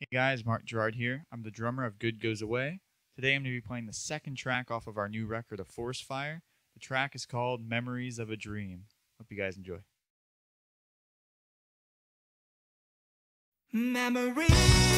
Hey guys, Mark Gerard here. I'm the drummer of Good Goes Away. Today I'm going to be playing the second track off of our new record A Forest Fire. The track is called Memories of a Dream. Hope you guys enjoy. Memories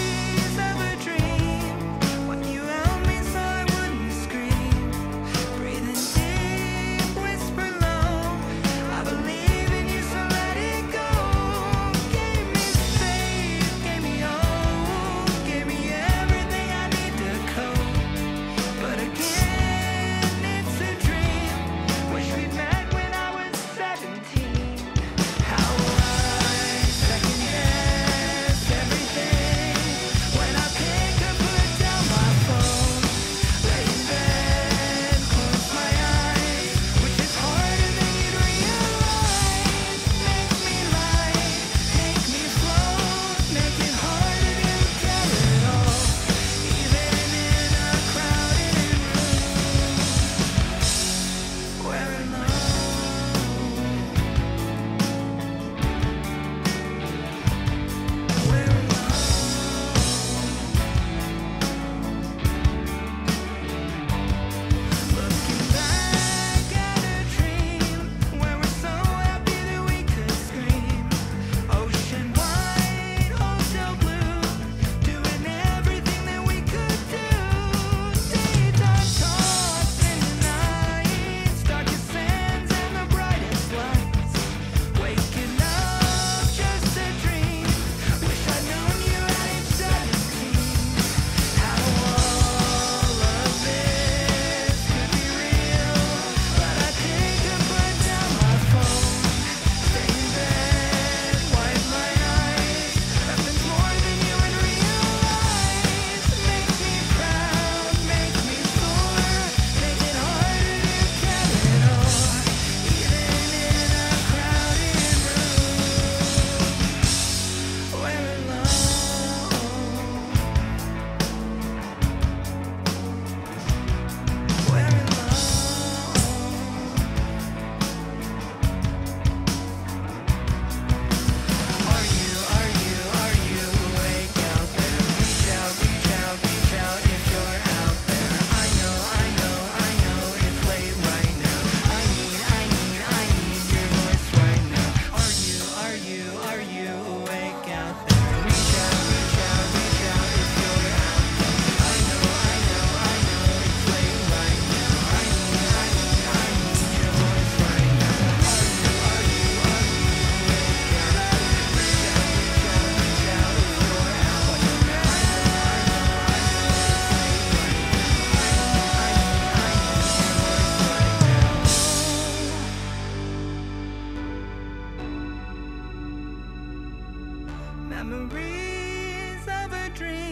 memories of a dream.